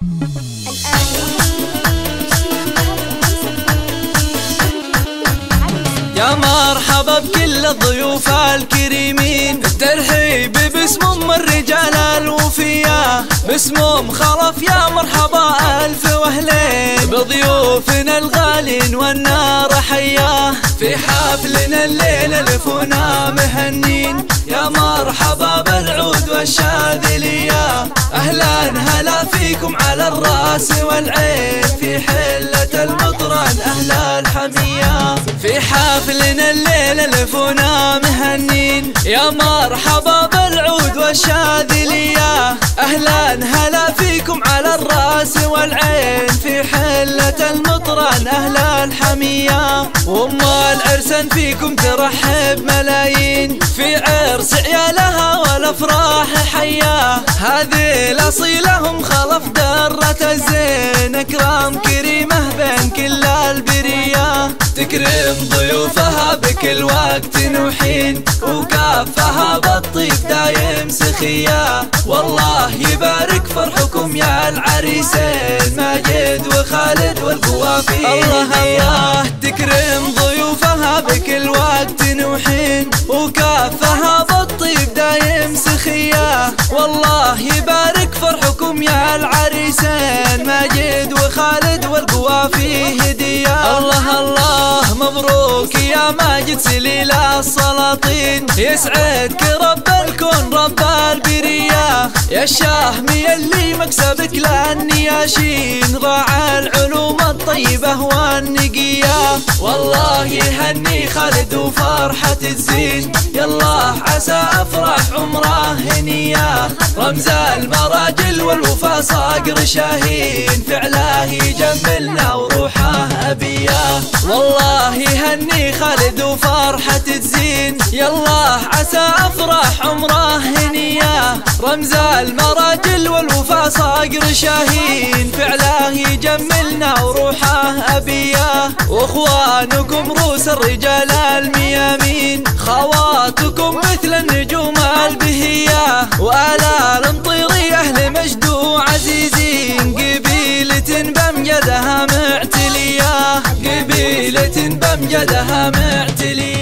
يا مرحبا بكل الضيوف الكريمين. الترحيب باسم ام الرجال الوفية باسم ام خلف يا مرحبا ألف وأهلين. بضيوفنا الغالين والنار حياه في حفلنا الليلة لفونا مهنين. يا مرحبا فيكم على الراس والعين في حلة المطران أهل الحمية. في حفلنا الليلة لفونا مهنين. يا مرحبا بالعود والشاذلية. أهلا هلا فيكم على الراس والعين. في حلة المطران أهل الحمية. وام العرسان فيكم ترحب ملايين. في عرس عيالها والأفراح حياه هذه الأصيلة هم خلف دره الزين إكرام كريمة بين كل البرية. تكرم ضيوفها بكل وقت وحين وكافها بالطيب دايم سخية. والله يبارك فرحكم يا العريسين ماجد وخالد والقوافي الله الله تكرم ضيوفها بكل وقت وحين وكافها بالطيب دايم سخية. والله يبارك فرحكم وخالد والقوافي هدية الله الله مبروك يا ماجد سليل السلاطين. يسعدك رب الكون رب البرية. يا الشاهمي اللي مكسبك للنياشين راعى العلوم الطيبة والنقية. والله يهني خالد وفرحة تزين يلا عسى افراح عمره هنية رمز المراجل والوفا صقر شاهين. فعله يجملنا وروحه ابيه والله يهني خالد وفرحة تزين يلا عسى افراح عمره هنية رمز المراجل والوفا صقر شاهين. فعله يجملنا وروحه ابيه وإخوانكم روس الرجال الميامين. خواتكم مثل النجوم البهية. وآلال طيري أهل مجد وعزيزين قبيلة بمجدها معتلية. قبيلة بمجدها معتلية.